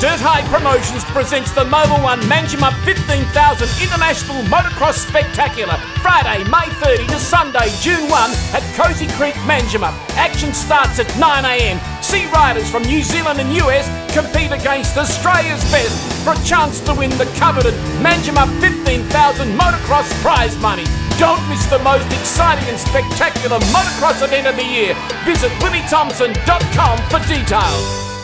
Dirt High Promotions presents the Mobil 1 Manjimup 15,000 International Motocross Spectacular, Friday, May 30 to Sunday, June 1 at Cozy Creek, Manjimup. Action starts at 9am. See riders from New Zealand and US compete against Australia's best for a chance to win the coveted Manjimup 15,000 motocross prize money. Don't miss the most exciting and spectacular motocross event of the year. Visit williethompson.com for details.